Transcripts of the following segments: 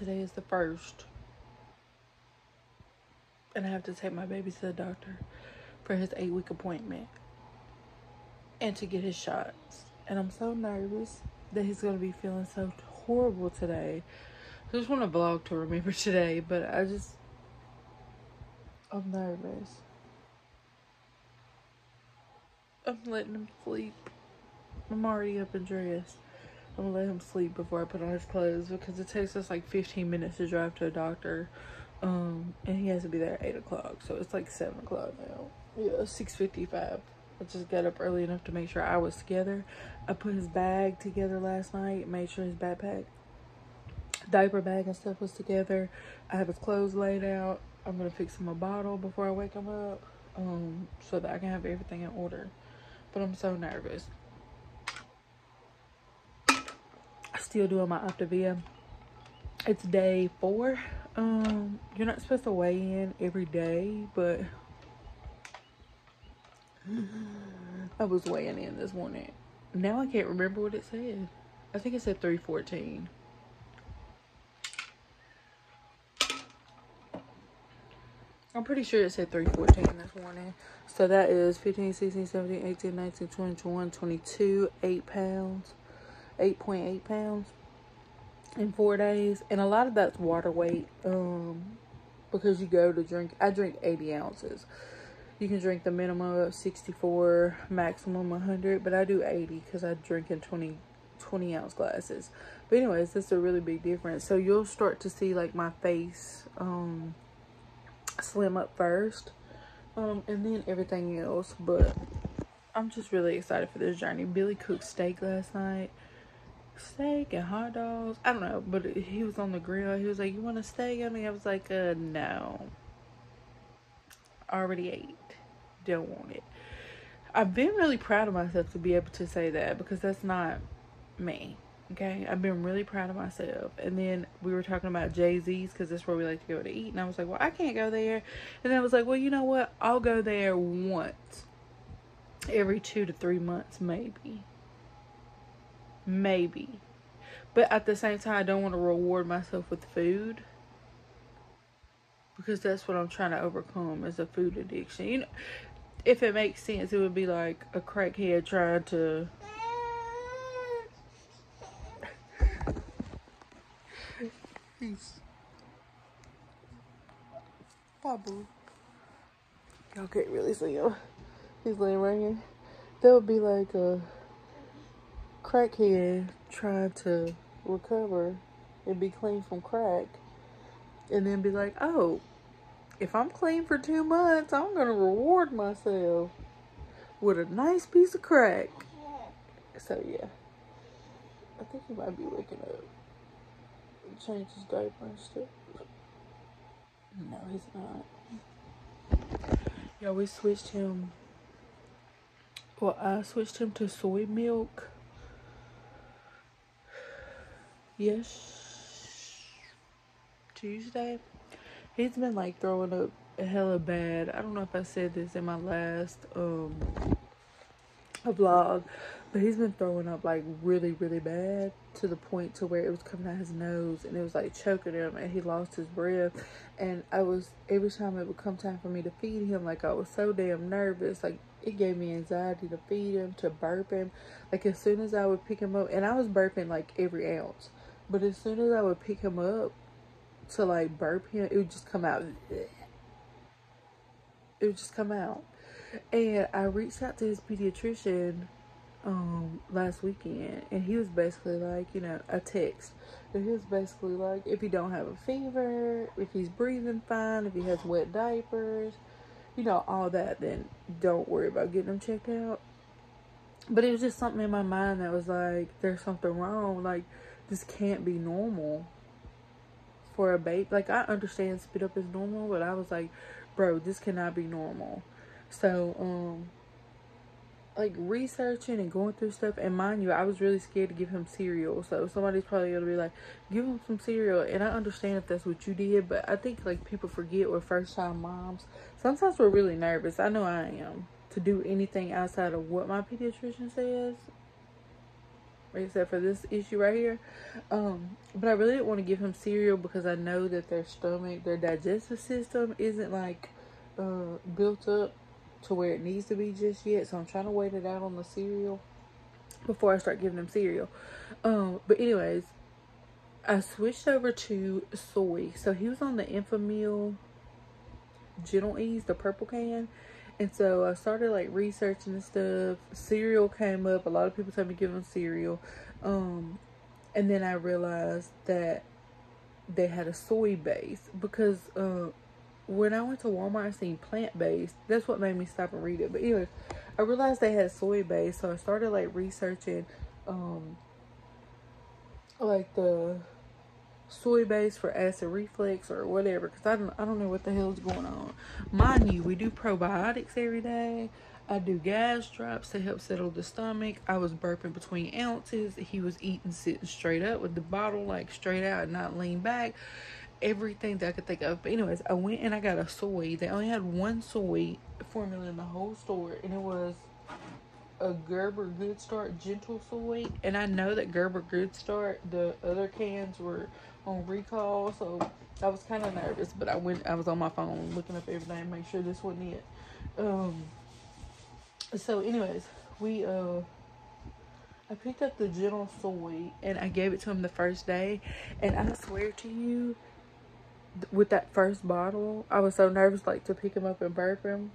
today is the first. And I have to take my baby to the doctor for his eight week appointment and to get his shots. And I'm so nervous that he's going to be feeling so horrible today. I just want to vlog to remember today, but I just, I'm nervous. I'm letting him sleep. I'm already up and dressed. I'm gonna let him sleep before I put on his clothes because it takes us like 15 minutes to drive to a doctor. Um, and he has to be there at 8 o'clock, so it's like 7 o'clock now. Yeah, 6.55. I just got up early enough to make sure I was together. I put his bag together last night, made sure his backpack, diaper bag and stuff was together. I have his clothes laid out. I'm gonna fix him a bottle before I wake him up, um, so that I can have everything in order. But I'm so nervous. Still doing my Optavia. It's day four. Um, you're not supposed to weigh in every day, but I was weighing in this morning. Now I can't remember what it said. I think it said 314. I'm pretty sure it said 314 this morning. So that is 15, 16, 17, 18, 19, 20, 21, 22, 8 pounds. 8.8 pounds in four days. And a lot of that's water weight. Um, because you go to drink, I drink 80 ounces. You can drink the minimum of 64, maximum 100, but I do 80 because I drink in 20, 20 ounce glasses. But anyways, that's a really big difference. So you'll start to see like my face um, slim up first. Um, and then everything else. But I'm just really excited for this journey. Billy cooked steak last night steak and hot dogs. I don't know, but he was on the grill. He was like, "You want a steak?" I mean, I was like, "Uh, no. Already ate. Don't want it." I've been really proud of myself to be able to say that because that's not me. Okay, I've been really proud of myself. And then we were talking about Jay Z's because that's where we like to go to eat. And I was like, well, I can't go there. And then I was like, well, you know what? I'll go there once every two to three months, maybe. Maybe. But at the same time, I don't want to reward myself with food. Because that's what I'm trying to overcome is a food addiction. You know, if it makes sense, it would be like a crackhead trying to He's Babu. Y'all can't really see him. He's laying right here. That would be like a crackhead trying to recover and be clean from crack. And then be like, oh, if I'm clean for two months, I'm going to reward myself with a nice piece of crack. So, yeah. I think he might be waking up change his diaper and stuff. No, he's not. Yeah, we switched him. Well, I switched him to soy milk. Yes. Tuesday. He's been like throwing up a hella bad. I don't know if I said this in my last um vlog, but he's been throwing up like really, really bad to the point to where it was coming out his nose and it was like choking him and he lost his breath. And I was, every time it would come time for me to feed him, like I was so damn nervous. Like it gave me anxiety to feed him, to burp him. Like as soon as I would pick him up, and I was burping like every ounce, but as soon as I would pick him up to like burp him, it would just come out. It would just come out. And I reached out to his pediatrician um last weekend and he was basically like you know a text and he was basically like if he don't have a fever if he's breathing fine if he has wet diapers you know all that then don't worry about getting him checked out but it was just something in my mind that was like there's something wrong like this can't be normal for a baby. Like i understand spit up is normal but i was like bro this cannot be normal. So um like researching and going through stuff and mind you i was really scared to give him cereal. So somebody's probably gonna be like give him some cereal. And i understand if that's what you did but i think like people forget we're first time moms. Sometimes we're really nervous. I know i am to do anything outside of what my pediatrician says except for this issue right here. Um, but I really didn't want to give him cereal because I know that their stomach, their digestive system isn't like uh, built up to where it needs to be just yet. So I'm trying to wait it out on the cereal before I start giving them cereal. Um, but anyways, I switched over to soy. So he was on the Enfamil Gentlease, the purple can. And so I started like researching and stuff. Cereal came up. A lot of people told me give them cereal. Um, and then I realized that they had a soy base because uh, when I went to Walmart I seen plant based. That's what made me stop and read it. But anyways, I realized they had soy base, so I started like researching um like the soy base for acid reflux or whatever because I don't I don't know what the hell is going on. Mind you, we do probiotics every day. I do gas drops to help settle the stomach. I was burping between ounces. He was eating sitting straight up with the bottle like straight out and not lean back. Everything that I could think of. But anyways, I went and I got a soy. They only had one soy formula in the whole store and it was a Gerber Good Start Gentle Soy, and I know that Gerber Good Start, the other cans were on recall, so I was kind of nervous. But I went, I was on my phone looking up everything, make sure this wasn't it. Um. So, anyways, we uh, I picked up the Gentle Soy, and I gave it to him the first day, and I swear to you, with that first bottle, I was so nervous like to pick him up and burp him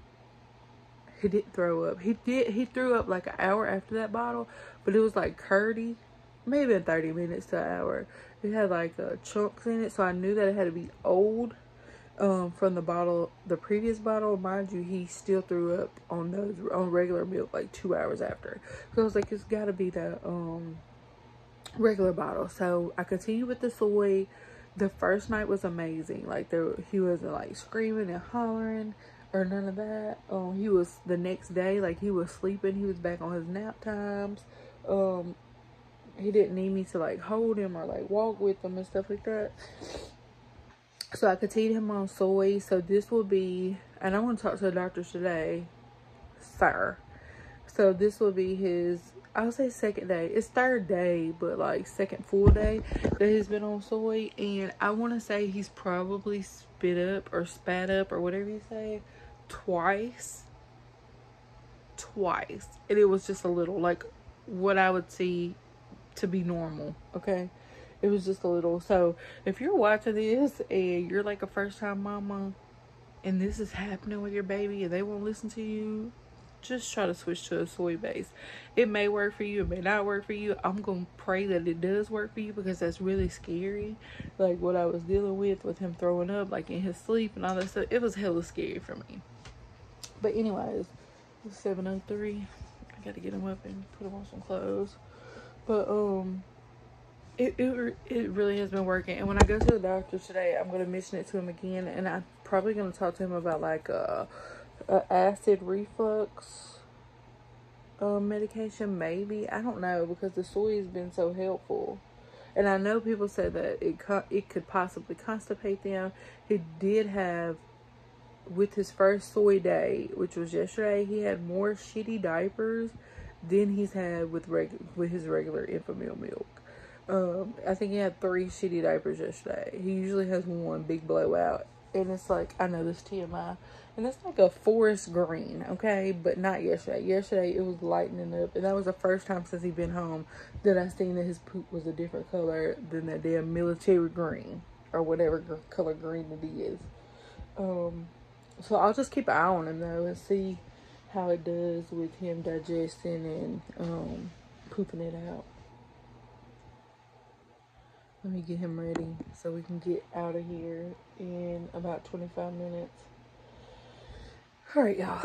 he did throw up. He did. He threw up like an hour after that bottle, but it was like curdy, maybe in thirty minutes to an hour. It had like uh, chunks in it, so I knew that it had to be old. Um, from the bottle, the previous bottle, mind you, he still threw up on those on regular milk like two hours after. So I was like, it's got to be the um regular bottle. So I continued with the soy. The first night was amazing. Like there, he wasn't like screaming and hollering or none of that. Um, he was the next day, like he was sleeping. He was back on his nap times. Um, he didn't need me to like hold him or like walk with him and stuff like that. So I continued him on soy. So this will be, and I want to talk to the doctor today, sir. So this will be his, I would say second day. It's third day, but like second full day that he's been on soy. And I want to say he's probably spit up or spat up or whatever you say twice twice and it was just a little like what i would see to be normal okay it was just a little so if you're watching this and you're like a first time mama and this is happening with your baby and they won't listen to you just try to switch to a soy base it may work for you it may not work for you i'm gonna pray that it does work for you because that's really scary like what i was dealing with with him throwing up like in his sleep and all that stuff it was hella scary for me but anyways, it's 703. I gotta get him up and put him on some clothes. But um it, it it really has been working. And when I go to the doctor today, I'm gonna mention it to him again, and I'm probably gonna talk to him about like a, a acid reflux uh, medication, maybe. I don't know because the soy has been so helpful, and I know people say that it it could possibly constipate them. He did have with his first soy day, which was yesterday, he had more shitty diapers than he's had with reg- with his regular Enfamil milk. Um, I think he had three shitty diapers yesterday. He usually has one big blowout, and it's like I know this TMI, and it's like a forest green, okay, but not yesterday. Yesterday it was lightening up, and that was the first time since he been home that I seen that his poop was a different color than that damn military green or whatever color green it is. Um, so I'll just keep an eye on him though and see how it does with him digesting and um, pooping it out. Let me get him ready so we can get out of here in about 25 minutes. All right, y'all.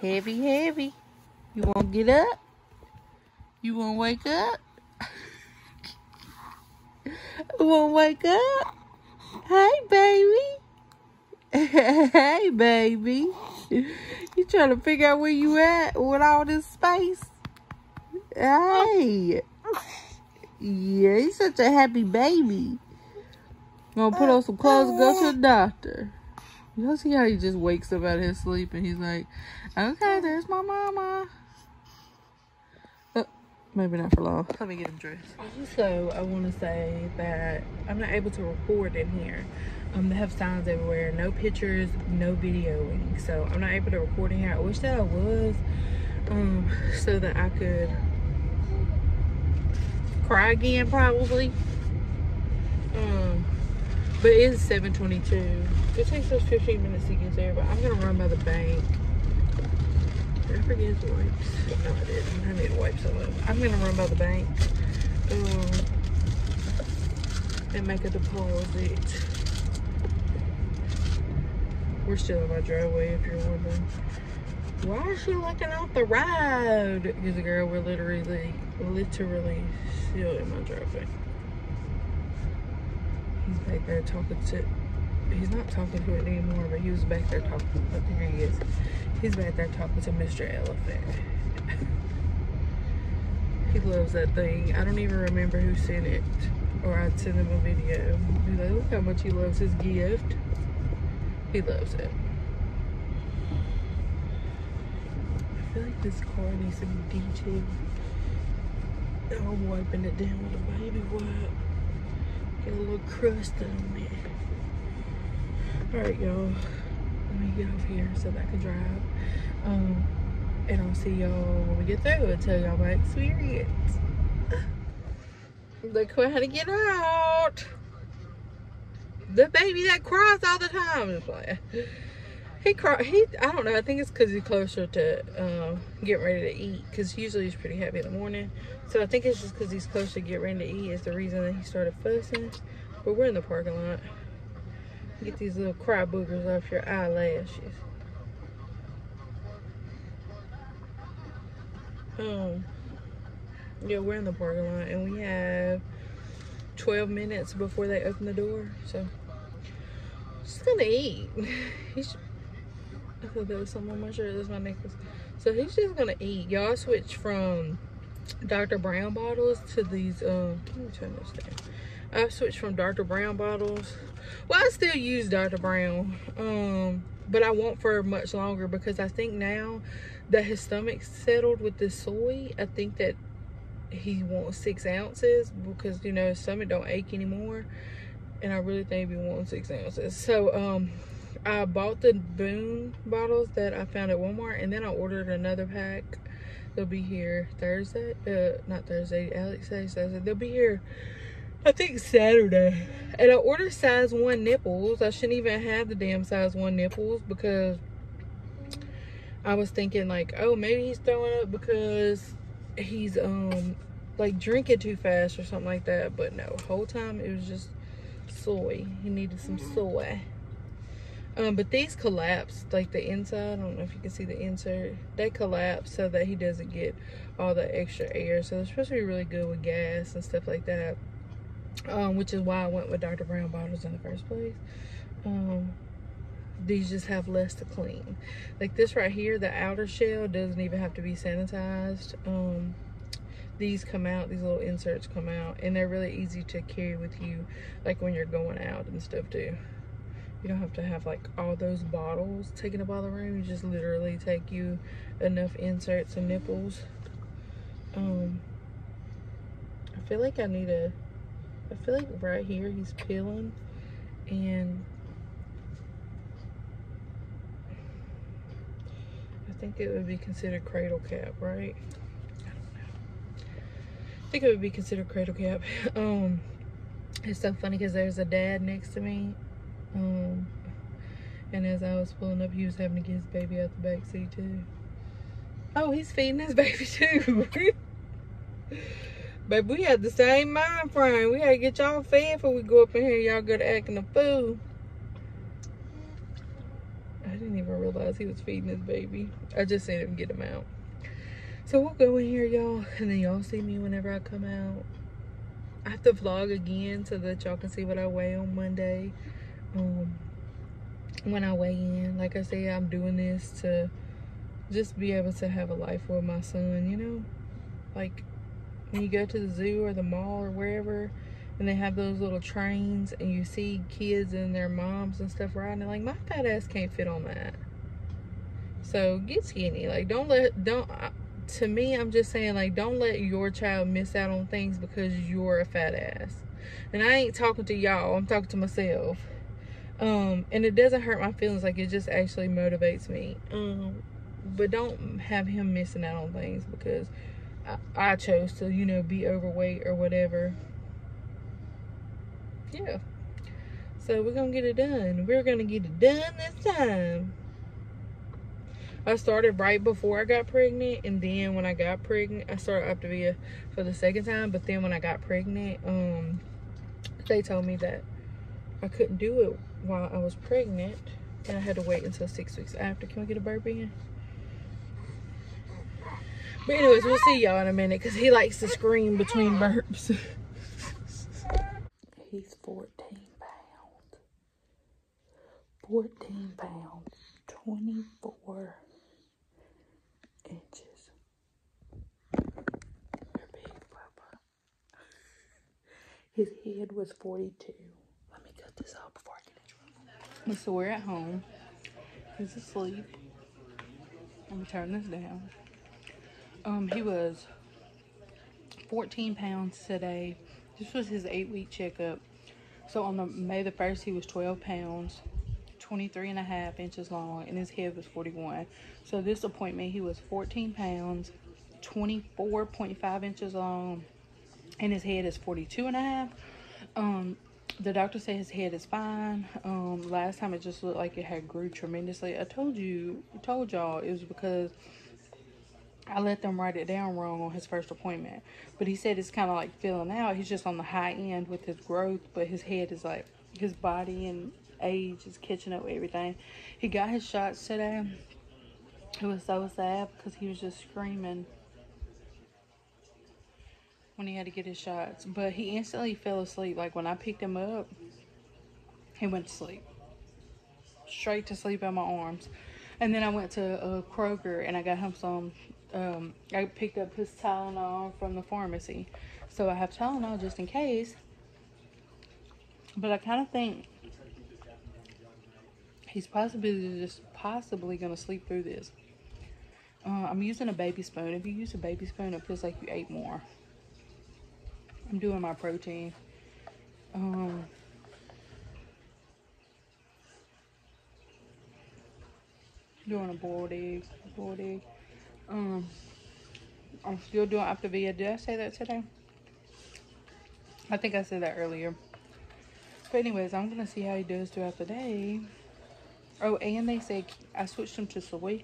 Heavy, heavy. You want to get up? You want to wake up? you want to wake up? Hey, baby. hey, baby. You trying to figure out where you at with all this space? Hey. Yeah, he's such a happy baby. Gonna put on some clothes and go to the doctor. You see how he just wakes up out of his sleep and he's like, okay, there's my mama. Uh, maybe not for long. Let me get him dressed. So I want to say that I'm not able to record in here. Um, they have signs everywhere, no pictures, no videoing. So I'm not able to record in here. I wish that I was, um, so that I could cry again probably. Um, but it is 7:22. It takes us 15 minutes to get there, but I'm gonna run by the bank. Did I forget the wipes? No, I didn't. I need to wipe some of them. I'm gonna run by the bank um, and make a deposit. We're still in my driveway, if you're wondering. Why is she looking off the road? Because the girl, we're literally, literally still in my driveway. He's back there talking to he's not talking to it anymore, but he was back there talking. Up here he is. He's back there talking to Mr. Elephant. he loves that thing. I don't even remember who sent it, or I'd send him a video. He's like, look how much he loves his gift. He loves it. I feel like this car needs some be detailed. I'm wiping it down with a baby wipe. Get a little crust on it. Alright, y'all. Let me get off here so that I can drive. Um, and I'll see y'all when we get through and tell y'all my experience. Look how to get out. The baby that cries all the time like he cry he I don't know I think it's because he's closer to um, getting ready to eat because usually he's pretty happy in the morning so I think it's just because he's close to get ready to eat is the reason that he started fussing but we're in the parking lot Get these little cry boogers off your eyelashes. Um, yeah, we're in the parking lot and we have 12 minutes before they open the door. So, just gonna eat. He's, I thought there was something on my shirt. That's my necklace. So he's just gonna eat. Y'all switch from Dr. Brown bottles to these, um, can you turn this down? I switched from Dr. Brown bottles. Well, I still use Dr. Brown, um, but I won't for much longer because I think now that his stomach's settled with the soy, I think that he wants six ounces because, you know, his stomach don't ache anymore. And I really think he wants six ounces. So, um, I bought the Boon bottles that I found at Walmart and then I ordered another pack. They'll be here Thursday, uh, not Thursday, Alex says Thursday. They'll be here I think Saturday. And I ordered size one nipples. I shouldn't even have the damn size one nipples because I was thinking like, oh, maybe he's throwing up because he's um like drinking too fast or something like that. But no, whole time it was just soy. He needed some soy. Um, but these collapsed, like the inside, I don't know if you can see the insert, they collapse so that he doesn't get all the extra air. So they're supposed to be really good with gas and stuff like that um, which is why I went with Dr. Brown bottles in the first place. Um, these just have less to clean. Like this right here, the outer shell doesn't even have to be sanitized. Um, these come out, these little inserts come out, and they're really easy to carry with you, like when you're going out and stuff too. You don't have to have like all those bottles taken up all the room. You just literally take you enough inserts and nipples. Um, I feel like I need a I feel like right here he's peeling and I think it would be considered cradle cap, right? I don't know. I think it would be considered cradle cap. Um, it's so funny because there's a dad next to me. Um, and as I was pulling up, he was having to get his baby out the back seat too. Oh, he's feeding his baby too. But we had the same mind frame. We had to get y'all fed before we go up in here. Y'all good acting a fool. I didn't even realize he was feeding his baby. I just seen him get him out. So we'll go in here, y'all. And then y'all see me whenever I come out. I have to vlog again so that y'all can see what I weigh on Monday. Um, when I weigh in. Like I say, I'm doing this to just be able to have a life with my son, you know? Like, when you go to the zoo or the mall or wherever and they have those little trains and you see kids and their moms and stuff riding like my fat ass can't fit on that so get skinny like don't let don't to me, I'm just saying, like, don't let your child miss out on things because you're a fat ass. And I ain't talking to y'all, I'm talking to myself. Um, and it doesn't hurt my feelings, like, it just actually motivates me. Um, but don't have him missing out on things because I, I chose to, you know, be overweight or whatever. Yeah. So we're gonna get it done. We're gonna get it done this time. I started right before I got pregnant, and then when I got pregnant, I started Optavia for the second time. But then when I got pregnant, um, they told me that I couldn't do it while I was pregnant, and I had to wait until six weeks after. Can we get a burp in? But anyways, we'll see y'all in a minute because he likes to scream between burps. He's 14 pounds. 14 pounds. 24 inches. You're big, Papa. Was 42. Let me cut this off before I get in trouble. So we're at home. He's asleep. Let me turn this down. Um, he was 14 pounds today. This was his eight week checkup. So on the May the 1st, he was 12 pounds, 23 and a half inches long, and his head was 41. So this appointment, he was 14 pounds, 24.5 inches long, and his head is 42 and a half. Um, the doctor said his head is fine. Um, last time it just looked like it had grew tremendously. I told you, told y'all it was because I let them write it down wrong on his first appointment. But he said it's kind of like filling out. He's just on the high end with his growth, but his head is like, his body and age is catching up with everything. He got his shots today. It was so sad because he was just screaming when he had to get his shots. But he instantly fell asleep. Like when I picked him up, he went to sleep. Straight to sleep in my arms. And then I went to uh, Kroger and I got him some um, I picked up his Tylenol from the pharmacy. So I have Tylenol just in case. But I kind of think he's possibly just possibly going to sleep through this. Uh, I'm using a baby spoon. If you use a baby spoon, it feels like you ate more. I'm doing my protein. Um, doing a boiled egg. Boiled egg. Um, I'm still doing Optavia. Did I say that today? I think I said that earlier. But anyways, I'm to see how he does throughout the day. Oh, and they said I switched him to soy.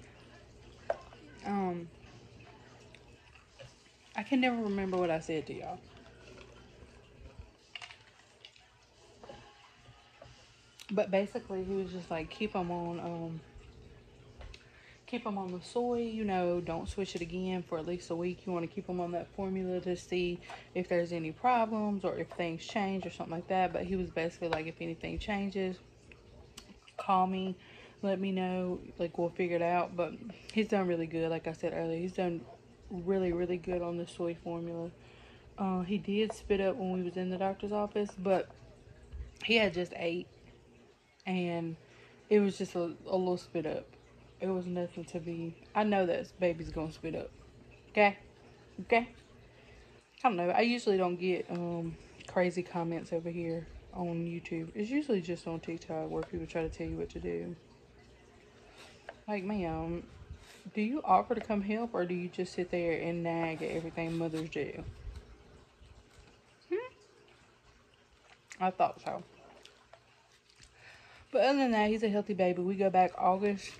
Um, I can never remember what I said to y'all. But basically, he was just like, keep him on um, keep them on the soy, you know, don't switch it again for at least a week. You want to keep them on that formula to see if there's any problems or if things change or something like that. But he was basically like, if anything changes, call me, let me know, like we'll figure it out. But he's done really good. Like I said earlier, he's done really, really good on the soy formula. Uh, he did spit up when we was in the doctor's office, but he had just ate and it was just a, a little spit up it was nothing to be. I know that baby's gonna spit up. Okay? Okay? I don't know. I usually don't get um crazy comments over here on YouTube. It's usually just on TikTok where people try to tell you what to do. Like, ma'am, do you offer to come help or do you just sit there and nag at everything mothers do? Hmm? I thought so. But other than that, he's a healthy baby. We go back August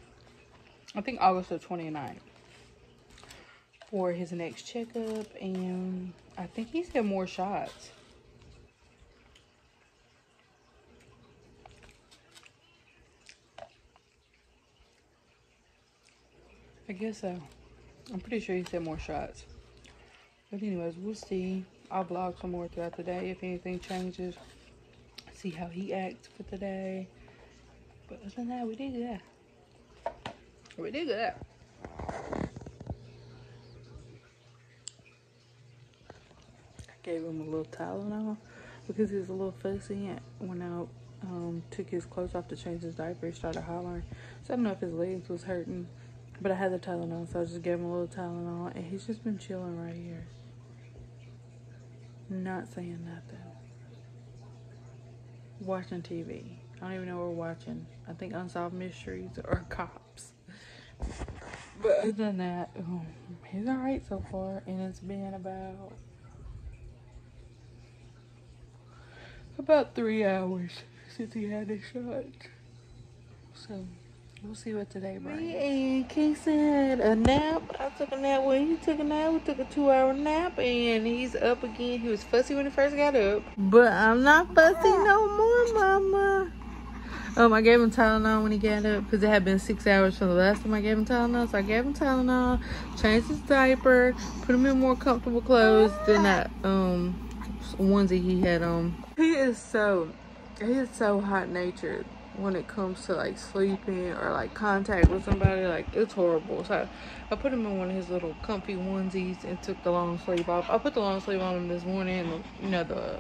I think August the 29th for his next checkup. And I think he's had more shots. I guess so. I'm pretty sure he said more shots. But anyways, we'll see. I'll vlog some more throughout the day if anything changes. See how he acts for the day. But other than that, we did that. We did good. I gave him a little Tylenol because he was a little fussy and when I um, took his clothes off to change his diaper, he started hollering. So I don't know if his legs was hurting But I had the Tylenol, so I just gave him a little Tylenol, and he's just been chilling right here. Not saying nothing. Watching TV. I don't even know what we're watching. I think Unsolved Mysteries or Cops. But other than that, um, he's alright so far, and it's been about about three hours since he had his shot. So we'll see what today brings. Me and Kingston a nap. I took a nap when he took a nap. We took a two hour nap and he's up again. He was fussy when he first got up. But I'm not fussy no more, mama. Um, I gave him Tylenol when he got up because it had been six hours from the last time I gave him Tylenol. So I gave him Tylenol, changed his diaper, put him in more comfortable clothes than that um onesie he had on. He is so, he is so hot natured when it comes to like sleeping or like contact with somebody. Like it's horrible. So I put him in one of his little comfy onesies and took the long sleeve off. I put the long sleeve on him this morning. You know the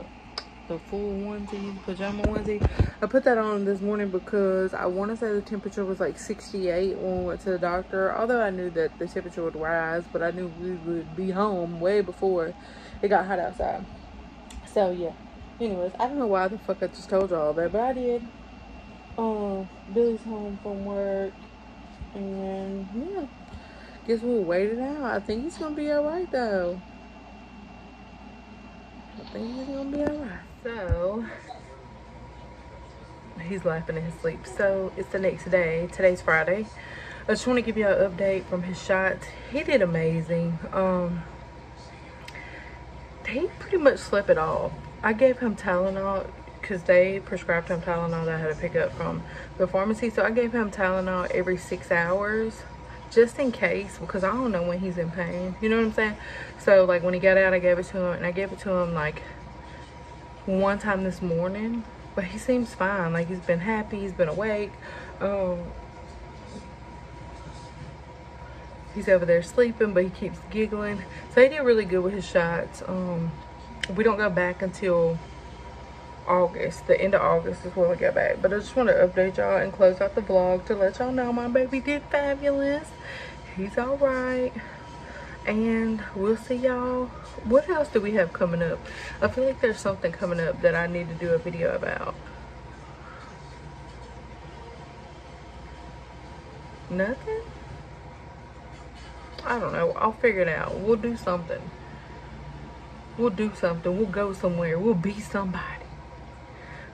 the full onesie, pajama onesie. I put that on this morning because I want to say the temperature was like 68 when we went to the doctor. Although I knew that the temperature would rise, but I knew we would be home way before it got hot outside. So yeah. Anyways, I don't know why the fuck I just told you all that, but I did. Um, Billy's home from work, and yeah, guess we'll wait it out. I think he's gonna be alright though. I think he's gonna be alright. So he's laughing in his sleep. So it's the next day. Today's Friday. I just want to give you an update from his shots. He did amazing. Um, he pretty much slept it all. I gave him Tylenol because they prescribed him Tylenol that I had to pick up from the pharmacy. So I gave him Tylenol every six hours just in case because I don't know when he's in pain. You know what I'm saying? So like when he got out, I gave it to him and I gave it to him like one time this morning. But he seems fine. Like he's been happy. He's been awake. Um, he's over there sleeping, but he keeps giggling. So he did really good with his shots. Um, we don't go back until August. The end of August is when we get back. But I just want to update y'all and close out the vlog to let y'all know my baby did fabulous. He's all right. And we'll see y'all. What else do we have coming up? I feel like there's something coming up that I need to do a video about. Nothing? I don't know. I'll figure it out. We'll do something. We'll do something. We'll go somewhere. We'll be somebody.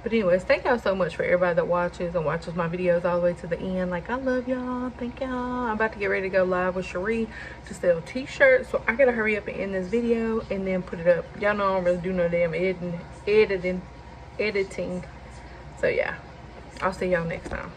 But anyways, thank y'all so much for everybody that watches and watches my videos all the way to the end. Like, I love y'all. Thank y'all. I'm about to get ready to go live with Cherie to sell t-shirts. So I gotta hurry up and end this video and then put it up. Y'all know I don't really do no damn editing, editing, editing. So yeah, I'll see y'all next time.